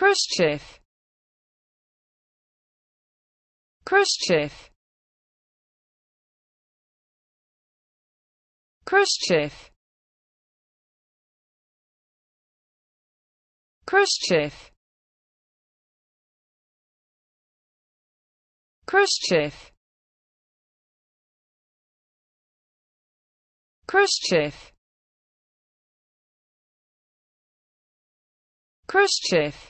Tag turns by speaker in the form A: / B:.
A: Khrushchev. Khrushchev. Khrushchev. Khrushchev. Khrushchev. Khrushchev. Khrushchev.